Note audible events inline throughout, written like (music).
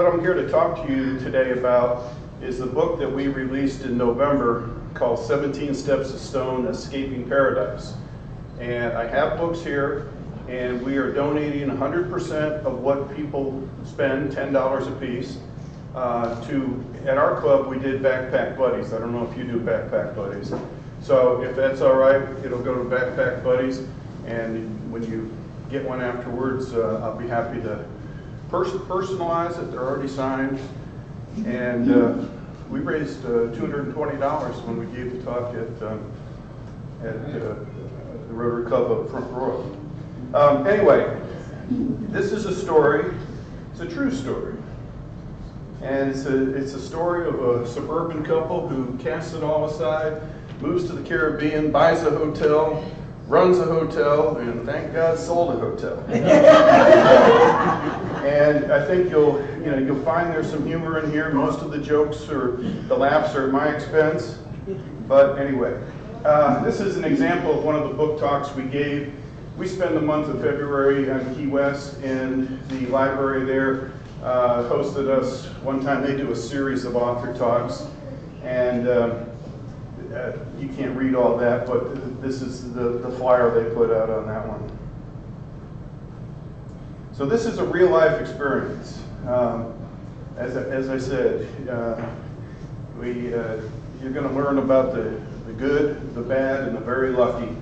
what I'm here to talk to you today about is the book that we released in November called 17 Steps of Stone Escaping Paradise. And I have books here, and we are donating 100% of what people spend, $10 a piece, uh, to, at our club, we did Backpack Buddies. I don't know if you do Backpack Buddies. So if that's all right, it'll go to Backpack Buddies, and when you get one afterwards, uh, I'll be happy to pers- personalize it. They're already signed. And uh, we raised uh, $220 when we gave the talk at, um, at uh, the Rotary Club of Front Royal. Um, anyway, this is a story. It's a true story. And it's a, it's a story of a suburban couple who casts it all aside, moves to the Caribbean, buys a hotel, runs a hotel, and thank God sold a hotel. (laughs) and I think you'll, you know, you'll find there's some humor in here. Most of the jokes or the laughs are at my expense. But anyway, uh, this is an example of one of the book talks we gave. We spend the month of February on Key West, and the library there uh, hosted us one time. They do a series of author talks, and uh, uh, you can't read all that, but this is the, the flyer they put out on that one. So this is a real life experience. Um, as, as I said, uh, we, uh, you're going to learn about the, the good, the bad, and the very lucky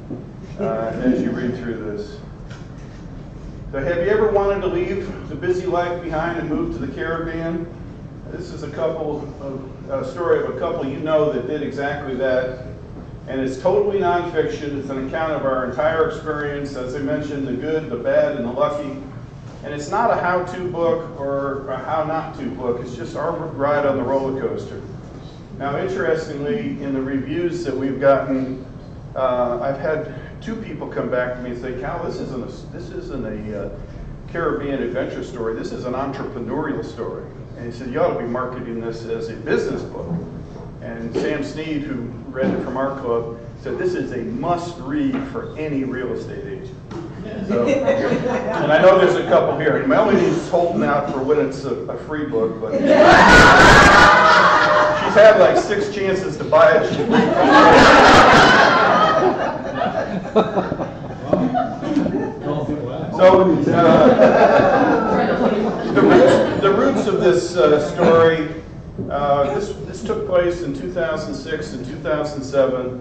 uh, as you read through this. So have you ever wanted to leave the busy life behind and move to the Caribbean? This is a couple of, a story of a couple you know that did exactly that. And it's totally nonfiction. It's an account of our entire experience, as I mentioned, the good, the bad, and the lucky. And it's not a how-to book or a how not to book. It's just our ride on the roller coaster. Now, interestingly, in the reviews that we've gotten, uh, I've had two people come back to me and say, Cal, this isn't a, this isn't a uh, Caribbean adventure story. This is an entrepreneurial story. And he said, you ought to be marketing this as a business book. And Sam Sneed, who read it from our club, said this is a must read for any real estate agent. So, and I know there's a couple here. Melody's holding out for when it's a, a free book, but (laughs) she's had like six chances to buy it. so uh, the, roots, the roots of this uh, story, uh, this, this took place in 2006 and 2007.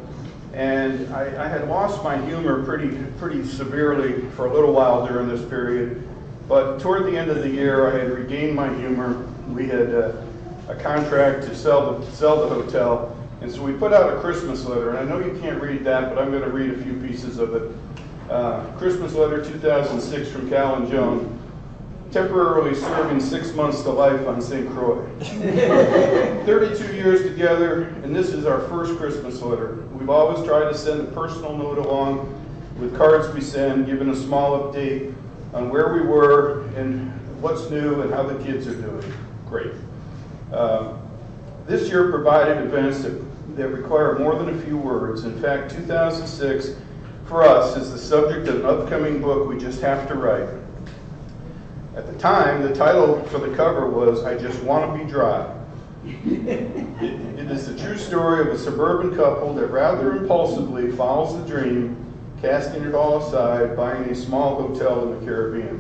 And I, I, had lost my humor pretty, pretty severely for a little while during this period. But toward the end of the year, I had regained my humor. We had uh, a contract to sell the, sell the hotel. And so we put out a Christmas letter. And I know you can't read that, but I'm going to read a few pieces of it. Uh, Christmas letter 2006 from Cal and Joan temporarily serving six months to life on St. Croix. (laughs) 32 years together, and this is our first Christmas letter. We've always tried to send a personal note along with cards we send, giving a small update on where we were and what's new and how the kids are doing. Great. Uh, this year provided events that, that require more than a few words. In fact, 2006 for us is the subject of an upcoming book we just have to write. At the time, the title for the cover was I Just Want to Be Dry. it, it is the true story of a suburban couple that rather impulsively follows the dream, casting it all aside, buying a small hotel in the Caribbean.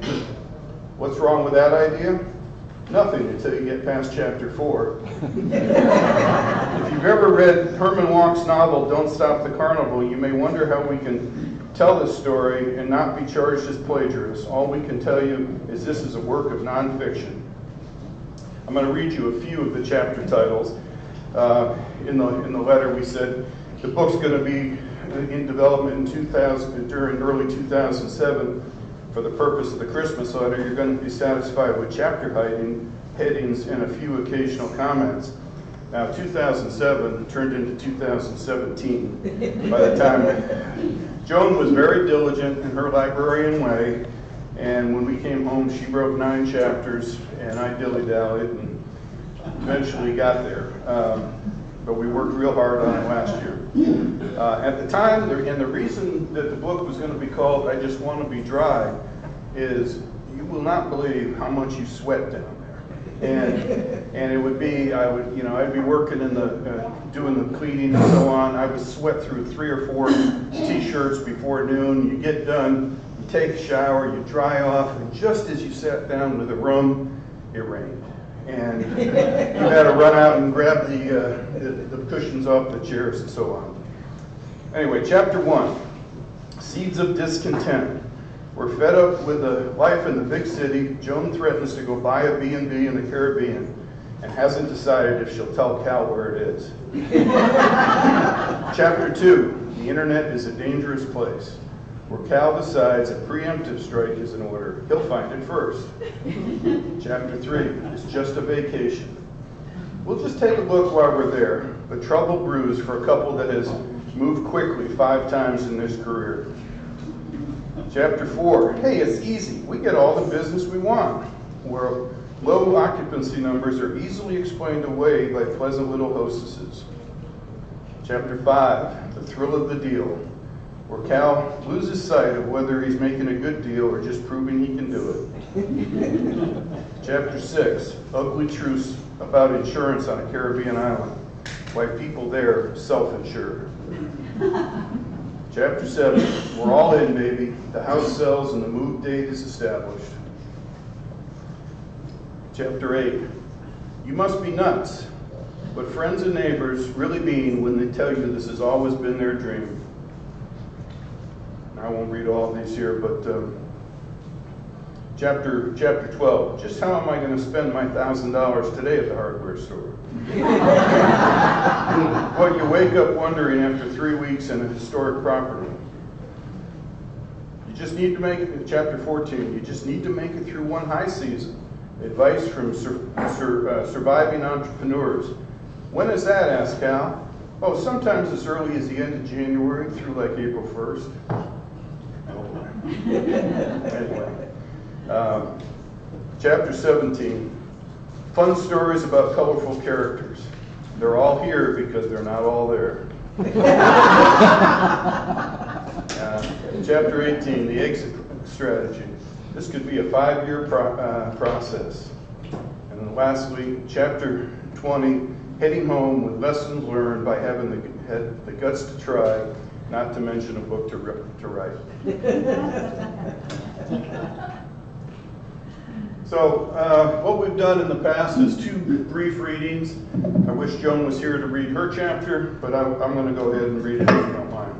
What's wrong with that idea? Nothing until you get past chapter four. if you've ever read Herman Wouk's novel, Don't Stop the Carnival, you may wonder how we can tell this story and not be charged as plagiarists. All we can tell you is this is a work of nonfiction. I'm going to read you a few of the chapter titles. Uh, in, the, in the letter, we said the book's going to be in development in 2000, during early 2007 for the purpose of the Christmas letter. You're going to be satisfied with chapter heading, headings and a few occasional comments. Now, 2007 turned into 2017 by the time Joan was very diligent in her librarian way, and when we came home, she wrote nine chapters, and I dilly-dallied and eventually got there. Um, but we worked real hard on it last year. Uh, at the time, and the reason that the book was going to be called I Just Want to Be Dry is you will not believe how much you sweat down. And, and it would be, I would, you know, I'd be working in the, uh, doing the cleaning and so on. I would sweat through three or four t-shirts before noon. You get done, you take a shower, you dry off, and just as you sat down to the room, it rained. And you had to run out and grab the, uh, the, the cushions off the chairs and so on. Anyway, chapter one, seeds of discontent. We're fed up with the life in the big city. Joan threatens to go buy a B&B in the Caribbean and hasn't decided if she'll tell Cal where it is. (laughs) Chapter 2, the internet is a dangerous place. Where Cal decides a preemptive strike is in order, he'll find it first. (laughs) Chapter 3, it's just a vacation. We'll just take a look while we're there. The trouble brews for a couple that has moved quickly five times in this career. Chapter 4, hey, it's easy. We get all the business we want. Where low occupancy numbers are easily explained away by pleasant little hostesses. Chapter 5, the thrill of the deal. Where Cal loses sight of whether he's making a good deal or just proving he can do it. (laughs) Chapter 6, ugly truths about insurance on a Caribbean island. Why people there self-insure. (laughs) Chapter 7, we're all in, baby. The house sells and the move date is established. Chapter 8, you must be nuts. But friends and neighbors really mean when they tell you this has always been their dream. I won't read all these here, but um, chapter chapter 12. Just how am I going to spend my thousand dollars today at the hardware store? What you wake up wondering after three weeks in a historic property. You just need to make it, chapter 14, you just need to make it through one high season. Advice from sur, sur, uh, surviving entrepreneurs. When is that, asked Cal. Oh, sometimes as early as the end of January through like April 1st. anyway, (laughs) um, chapter 17. Fun stories about colorful characters. They're all here because they're not all there. (laughs) uh, chapter 18, the exit strategy. This could be a five-year pro uh, process. And then lastly, chapter 20, heading home with lessons learned by having the, the guts to try, not to mention a book to, to write. (laughs) So uh, what we've done in the past is two brief readings. I wish Joan was here to read her chapter, but I, am going to go ahead and read it if you don't mind.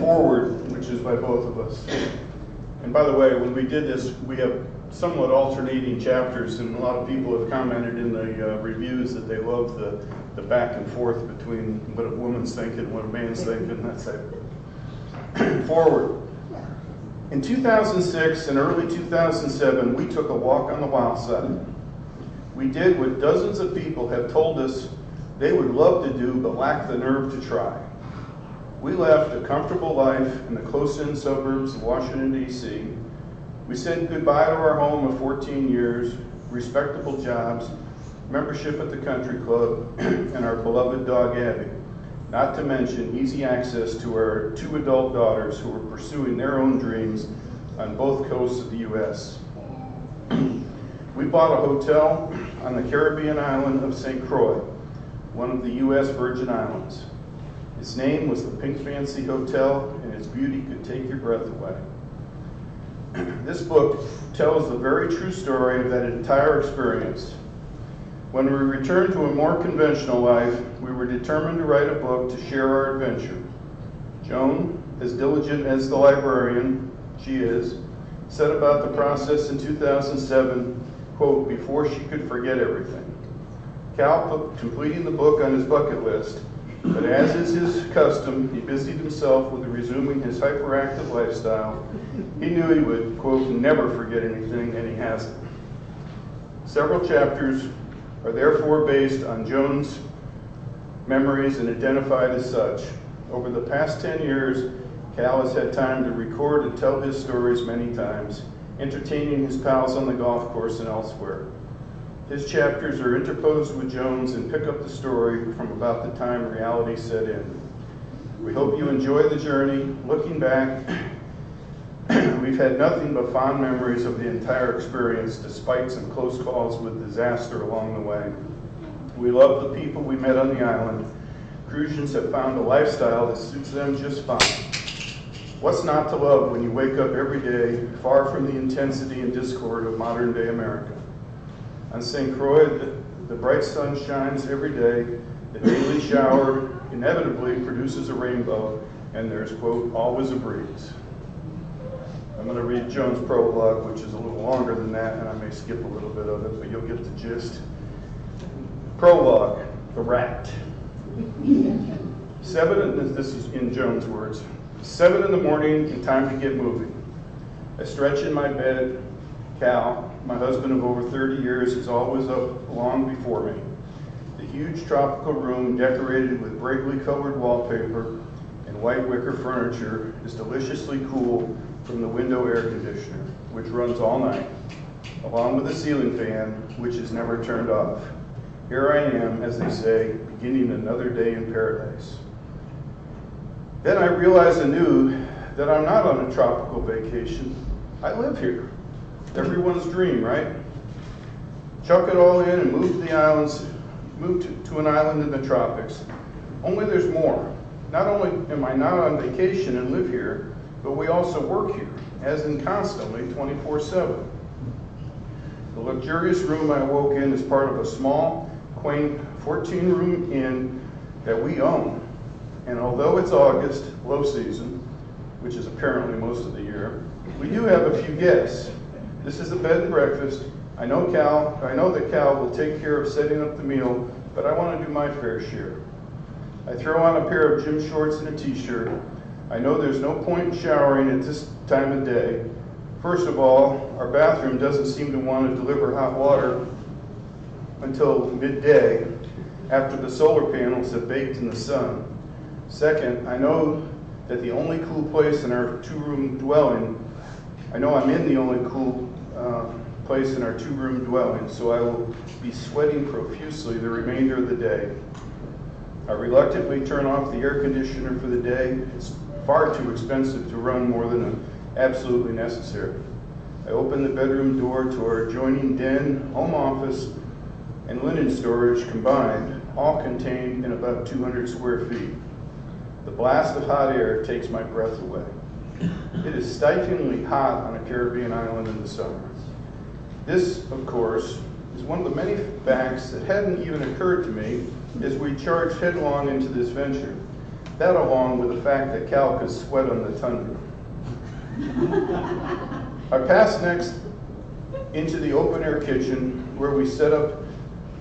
Forward, which is by both of us. And by the way, when we did this, we have somewhat alternating chapters, and a lot of people have commented in the uh, reviews that they love the, the back and forth between what a woman's thinking and what a man's thinking. That's it. (clears throat) Forward. In 2006 and early 2007, we took a walk on the wild side. We did what dozens of people have told us they would love to do but lack the nerve to try. We left a comfortable life in the close-in suburbs of Washington, D.C. We said goodbye to our home of 14 years, respectable jobs, membership at the country club, (clears throat) and our beloved dog Abby not to mention easy access to our two adult daughters who were pursuing their own dreams on both coasts of the U.S. (clears throat) we bought a hotel on the Caribbean island of St. Croix, one of the U.S. Virgin Islands. Its name was the Pink Fancy Hotel, and its beauty could take your breath away. (clears throat) this book tells the very true story of that entire experience when we returned to a more conventional life, we were determined to write a book to share our adventure. Joan, as diligent as the librarian she is, set about the process in 2007, quote, before she could forget everything. Cal completing the book on his bucket list, but as is his custom, he busied himself with resuming his hyperactive lifestyle. He knew he would, quote, never forget anything, and he hasn't. Several chapters are therefore based on Joan's memories and identified as such. Over the past 10 years, Cal has had time to record and tell his stories many times, entertaining his pals on the golf course and elsewhere. His chapters are interposed with Joan's and pick up the story from about the time reality set in. We hope you enjoy the journey, looking back (clears throat) we've had nothing but fond memories of the entire experience, despite some close calls with disaster along the way. We love the people we met on the island. Crucians have found a lifestyle that suits them just fine. What's not to love when you wake up every day far from the intensity and discord of modern day America? On St. Croix, the, the bright sun shines every day. The daily shower inevitably produces a rainbow, and there's, quote, always a breeze. I'm going to read Joan's prologue, which is a little longer than that, and I may skip a little bit of it, but you'll get the gist. Prologue The Rat. Seven, this is in Joan's words, seven in the morning and time to get moving. I stretch in my bed. Cal, my husband of over 30 years, is always up long before me. The huge tropical room, decorated with brightly colored wallpaper and white wicker furniture, is deliciously cool from the window air conditioner, which runs all night, along with a ceiling fan, which is never turned off. Here I am, as they say, beginning another day in paradise. Then I realized anew that I'm not on a tropical vacation. I live here. Everyone's dream, right? Chuck it all in and move to the islands, move to, to an island in the tropics. Only there's more. Not only am I not on vacation and live here, but we also work here, as in constantly 24 7. The luxurious room I woke in is part of a small, quaint 14 room inn that we own. And although it's August, low season, which is apparently most of the year, we do have a few guests. This is a bed and breakfast. I know Cal, I know that Cal will take care of setting up the meal, but I want to do my fair share. I throw on a pair of gym shorts and a t-shirt. I know there's no point in showering at this time of day. First of all, our bathroom doesn't seem to want to deliver hot water until midday after the solar panels have baked in the sun. Second, I know that the only cool place in our two-room dwelling, I know I'm in the only cool uh, place in our two-room dwelling, so I will be sweating profusely the remainder of the day. I reluctantly turn off the air conditioner for the day. It's far too expensive to run more than absolutely necessary. I open the bedroom door to our adjoining den, home office, and linen storage combined, all contained in about 200 square feet. The blast of hot air takes my breath away. It is stiflingly hot on a Caribbean island in the summer. This, of course, is one of the many facts that hadn't even occurred to me as we charged headlong into this venture. That along with the fact that Cal could sweat on the tundra. I passed next into the open air kitchen where we set up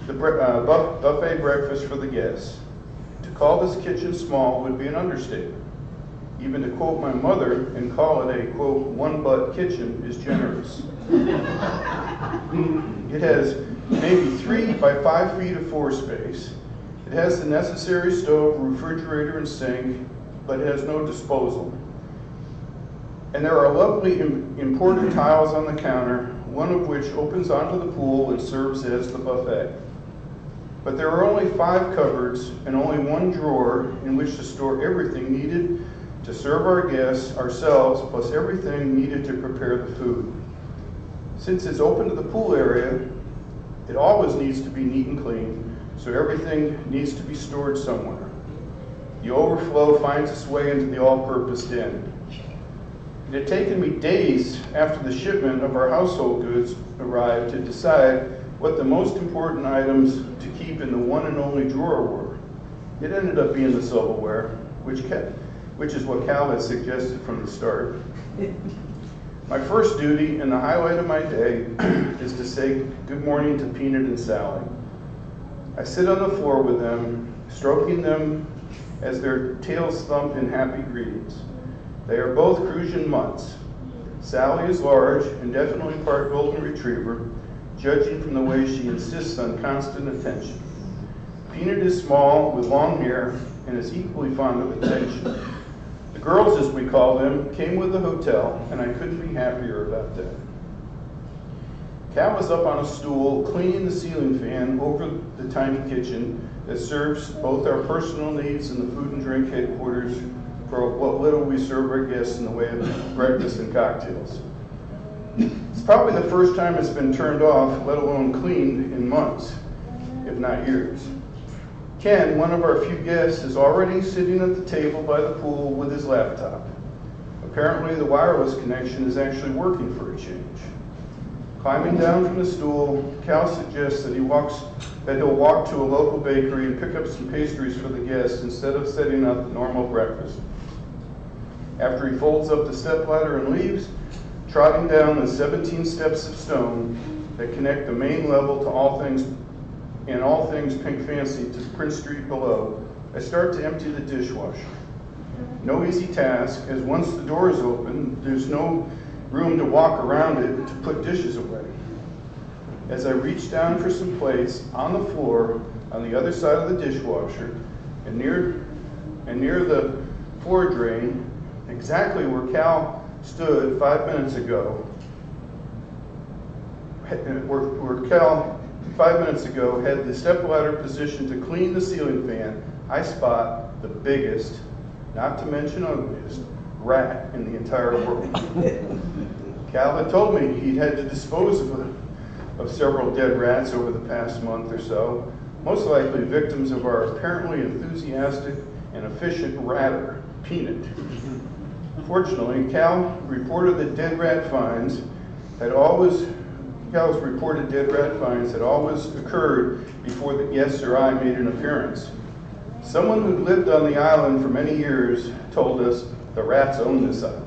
the uh, buffet breakfast for the guests. To call this kitchen small would be an understatement. Even to quote my mother and call it a, quote, one butt kitchen is generous. (laughs) it has maybe three by five feet of floor space. It has the necessary stove, refrigerator, and sink, but has no disposal. And there are lovely imported (clears throat) tiles on the counter, one of which opens onto the pool and serves as the buffet. But there are only five cupboards and only one drawer in which to store everything needed to serve our guests, ourselves, plus everything needed to prepare the food. Since it's open to the pool area, it always needs to be neat and clean, so everything needs to be stored somewhere. The overflow finds its way into the all-purpose den. It had taken me days after the shipment of our household goods arrived to decide what the most important items to keep in the one and only drawer were. It ended up being the silverware, which, kept, which is what Cal had suggested from the start. (laughs) My first duty and the highlight of my day (clears throat) is to say good morning to Peanut and Sally. I sit on the floor with them, stroking them as their tails thump in happy greetings. They are both Crucian mutts. Sally is large and definitely part golden retriever, judging from the way she insists on constant attention. Peanut is small, with long hair, and is equally fond of attention. The girls, as we call them, came with the hotel, and I couldn't be happier about that. Cal was up on a stool, cleaning the ceiling fan over the tiny kitchen that serves both our personal needs and the food and drink headquarters for what little we serve our guests in the way of breakfast and cocktails. It's probably the first time it's been turned off, let alone cleaned, in months, if not years. Ken, one of our few guests, is already sitting at the table by the pool with his laptop. Apparently, the wireless connection is actually working for a change. Climbing down from the stool, Cal suggests that he walks, that he'll walk to a local bakery and pick up some pastries for the guests instead of setting up the normal breakfast. After he folds up the stepladder and leaves, trotting down the 17 steps of stone that connect the main level to all things and all things pink fancy to Prince Street below, I start to empty the dishwasher. No easy task, as once the door is open, there's no room to walk around it to put dishes away. As I reached down for some plates on the floor on the other side of the dishwasher and near and near the floor drain, exactly where Cal stood five minutes ago, uh, where, where Cal five minutes ago had the stepladder positioned to clean the ceiling fan, I spot the biggest, not to mention ugliest, rat in the entire world. (laughs) Cal had told me he'd had to dispose of, of several dead rats over the past month or so, most likely victims of our apparently enthusiastic and efficient ratter, Peanut. Fortunately, Cal reported that dead rat finds had always Cal's reported dead rat finds had always occurred before the guests or I made an appearance. Someone who lived on the island for many years told us the rats own this island.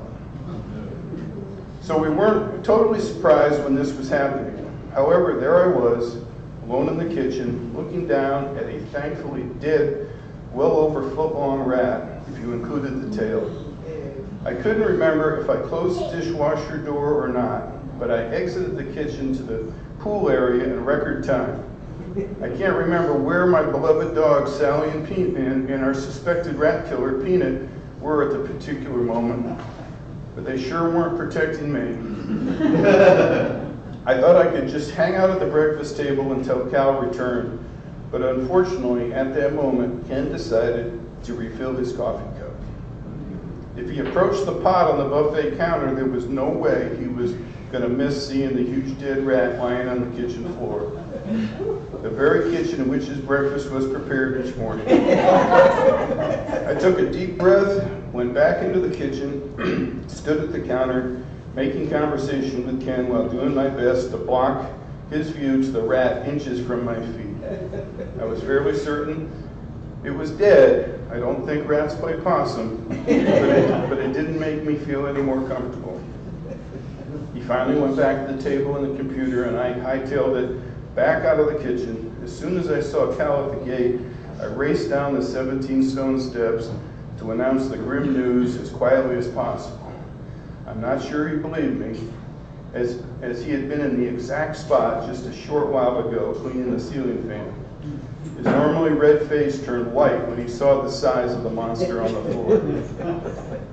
So we weren't totally surprised when this was happening. However, there I was, alone in the kitchen, looking down at a thankfully dead, well over foot long rat, if you included the tail. I couldn't remember if I closed the dishwasher door or not, but I exited the kitchen to the pool area in record time. I can't remember where my beloved dogs, Sally and, Pe- and, and our suspected rat killer, Peanut, were at the particular moment, but they sure weren't protecting me. (laughs) I thought I could just hang out at the breakfast table until Cal returned, but unfortunately, at that moment, Ken decided to refill his coffee cup. If he approached the pot on the buffet counter, there was no way he was going to miss seeing the huge dead rat lying on the kitchen floor. The very kitchen in which his breakfast was prepared each morning. (laughs) I took a deep breath, went back into the kitchen, (clears throat) stood at the counter, making conversation with Ken while doing my best to block his view to the rat inches from my feet. I was fairly certain it was dead. I don't think rats play possum, but it, but it didn't make me feel any more comfortable. He finally went back to the table and the computer, and I hightailed it back out of the kitchen. As soon as I saw Cal at the gate, I raced down the 17 stone steps to announce the grim news as quietly as possible. I'm not sure he believed me, as, as he had been in the exact spot just a short while ago cleaning the ceiling fan. His normally red face turned white when he saw the size of the monster on the floor.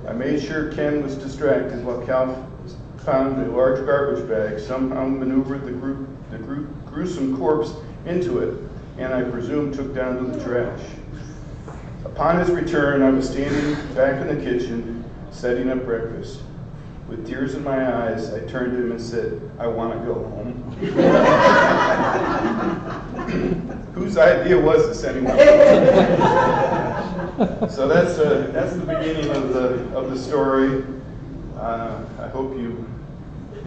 I made sure Ken was distracted while Cal found a large garbage bag, somehow maneuvered the, group, the group, gruesome corpse into it, and I presume took down to the trash. Upon his return, I was standing back in the kitchen, setting up breakfast. With tears in my eyes, I turned to him and said, I want to go home. (laughs) Whose idea was this anyway? (laughs) so that's, uh, that's the beginning of the, of the story. Uh, I hope you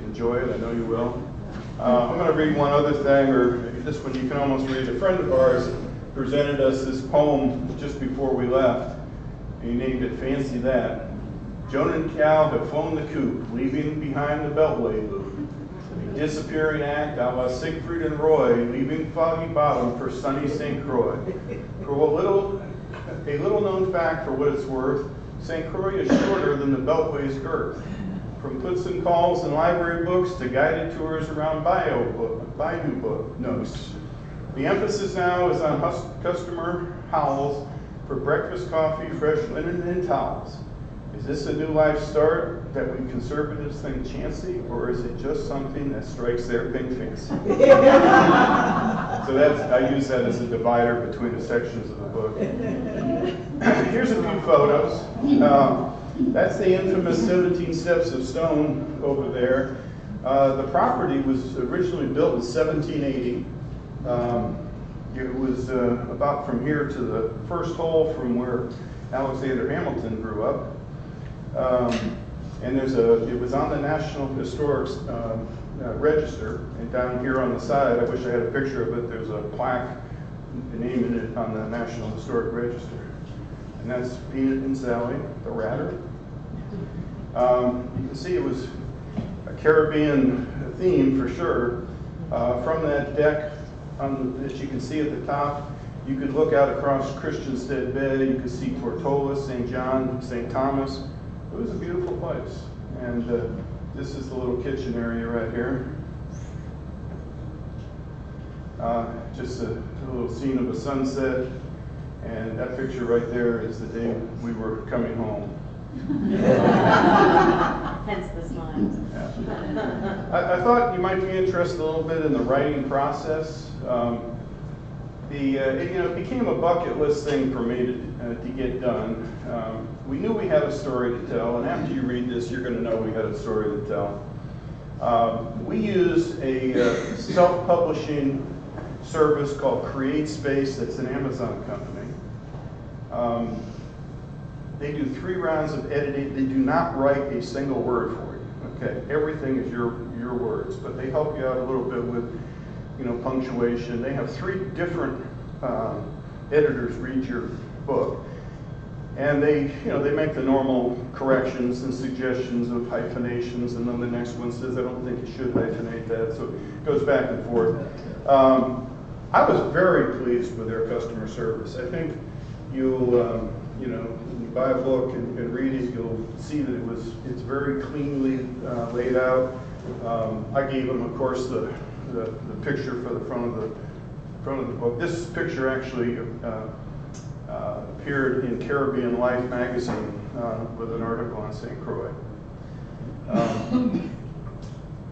enjoy it. I know you will. Uh, I'm going to read one other thing, or this one you can almost read. A friend of ours presented us this poem just before we left. He named it Fancy That. Joan and Cal have flown the coop, leaving behind the Beltway loop. A disappearing act a la Siegfried and Roy, leaving Foggy Bottom for sunny St. Croix. For a little, a little known fact for what it's worth, St. Croix is shorter than the Beltway's girth. From puts and calls and library books to guided tours around bio book, Bayou book notes. The emphasis now is on customer howls for breakfast coffee, fresh linen, and towels. Is this a new life start that we conservatives think chancy, or is it just something that strikes their pink fancy? (laughs) so that's I use that as a divider between the sections of the book. here's a few photos. Uh, that's the infamous 17 steps of stone over there. Uh, the property was originally built in 1780. Um, it was uh, about from here to the first hole from where Alexander Hamilton grew up. Um, and there's a, it was on the National Historic uh, uh, Register, and down here on the side, I wish I had a picture of it, there's a plaque naming it on the National Historic Register. And that's Peanut and Sally, the ratter. Um, you can see it was a Caribbean theme for sure. Uh, from that deck on, that you can see at the top, you could look out across Christiansted Bay, you could see Tortola, St. John, St. Thomas. It was a beautiful place. And uh, this is the little kitchen area right here. Uh, just a, a, little scene of a sunset. And that picture right there is the day we were coming home. (laughs) Hence the smiles. Yeah. I, I, thought you might be interested a little bit in the writing process. Um, the, uh, it, you know, it became a bucket list thing for me to, uh, to get done. Um, we knew we had a story to tell, and after you read this, you're going to know we had a story to tell. Um, we use a uh, self-publishing service called CreateSpace that's an Amazon company. Um, they do three rounds of editing. They do not write a single word for you. Okay, everything is your your words, but they help you out a little bit with, you know, punctuation. They have three different um, editors read your book, and they, you know, they make the normal corrections and suggestions of hyphenations, and then the next one says, I don't think you should hyphenate that, so it goes back and forth. Um, I was very pleased with their customer service. I think you'll, um, you know, you buy a book and, and, read it, you'll see that it was, it's very cleanly uh, laid out. Um, I gave him, of course, the, the, the, picture for the front of the front of the book. This picture actually uh, uh, appeared in Caribbean Life magazine uh, with an article on St. Croix. Um,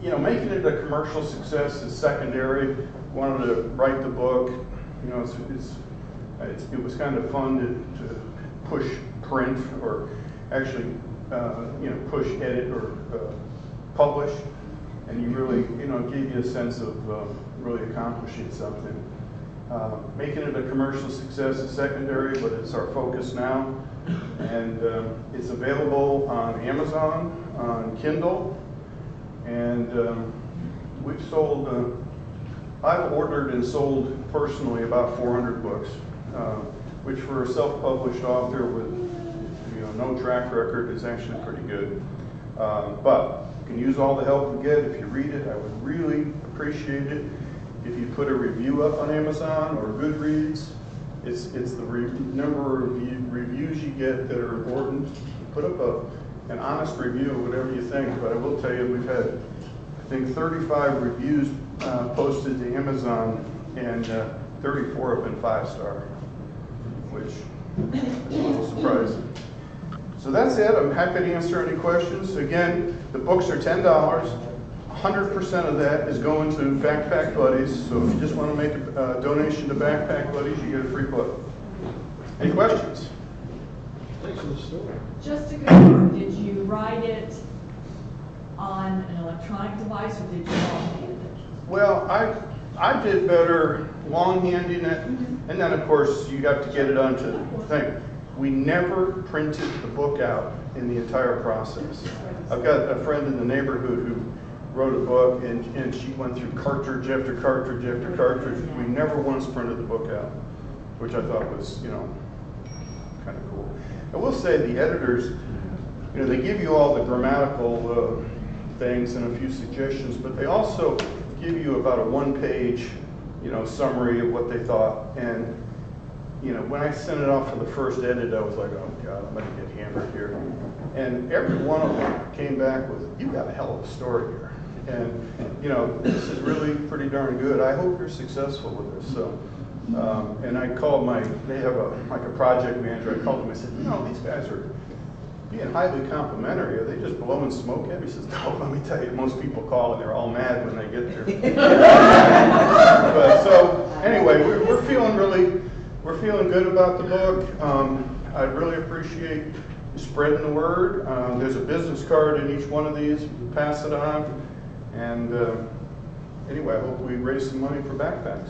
you know, making it a commercial success is secondary. Wanted to write the book. You know, it's, it's, it's it was kind of fun to, to push print or actually, uh, you know, push edit or uh, publish, and you really, you know, gave you a sense of uh, really accomplishing something. Uh, making it a commercial success is secondary, but it's our focus now. And um, it's available on Amazon, on Kindle, and um, we've sold, uh, I've ordered and sold personally about 400 books, uh, which for a self-published author with know, no track record is actually pretty good. Um, but you can use all the help you get. If you read it, I would really appreciate it if you put a review up on Amazon or Goodreads, it's, it's the number of review, reviews you get that are important. Put up a, an honest review of whatever you think, but I will tell you we've had, I think, 35 reviews uh, posted to Amazon, and uh, 34 have been five star, which is a little surprising. So that's it. I'm happy to answer any questions. Again, the books are $10. 100% of that is going to Backpack Buddies. So if you just want to make a donation to Backpack Buddies, you get a free book. Any questions? Thanks for the story. Just to confirm, did you write it on an electronic device or did you longhand it? Well, I I did better longhanding it, mm-hmm. and then of course you got to get it onto the thing. We never printed the book out in the entire process. I've got a friend in the neighborhood who wrote a book and, and she went through cartridge after cartridge after cartridge. We never once printed the book out, which I thought was, you know, kind of cool. I will say the editors, you know, they give you all the grammatical uh, things and a few suggestions, but they also give you about a one-page, you know, summary of what they thought. And you know, when I sent it off for the first edit, I was like, oh God, I'm gonna get hammered here. And every one of them came back with, you got a hell of a story here. And, you know, this is really pretty darn good. I hope you're successful with this. So, um, and I called my, they have a, like a project manager. I called him, I said, you know, these guys are being highly complimentary. Are they just blowing smoke at me? He says, no, (laughs) let me tell you, most people call and they're all mad when they get there. (laughs) but so, anyway, we're, we're feeling really, we're feeling good about the book. Um, I really appreciate spreading the word. Uh, There's a business card in each one of these, pass it on. And uh, anyway, I hope we raise some money for backpacks.